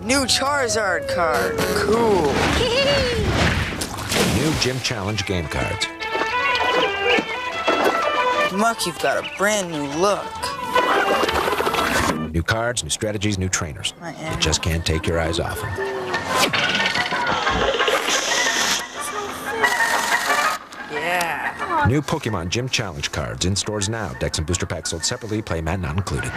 New Charizard card. Cool. New Gym Challenge game cards. Muk, you've got a brand new look. New cards, new strategies, new trainers. You just can't take your eyes off them. Yeah. New Pokemon Gym Challenge cards in stores now. Decks and booster packs sold separately. Play mat not included.